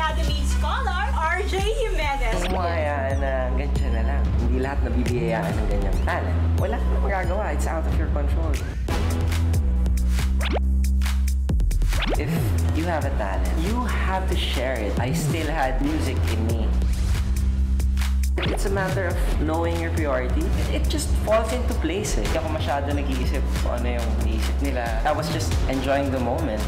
Academy Scholar, RJ Jimenez. Kung mo na ah, ganyan na lang, hindi lahat nabibiyayaan ng ganyang talent. Wala ka na magagawa. It's out of your control. If you have a talent, you have to share it. I still had music in me. It's a matter of knowing your priority. It, it just falls into place eh. Hindi ako masyado nag-iisip kung ano yung iniisip nila. I was just enjoying the moment.